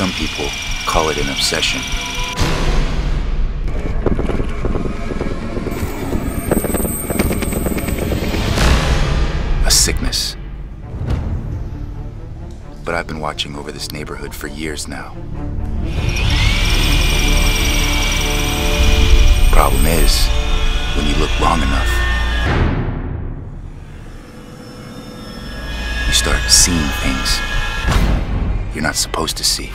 Some people call it an obsession. A sickness. But I've been watching over this neighborhood for years now. Problem is, when you look long enough, you start seeing things you're not supposed to see.